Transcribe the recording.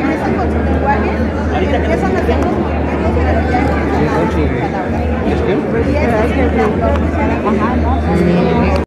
empiezan con a hacer los movimientos, pero ya empiezan a palabras. Y es que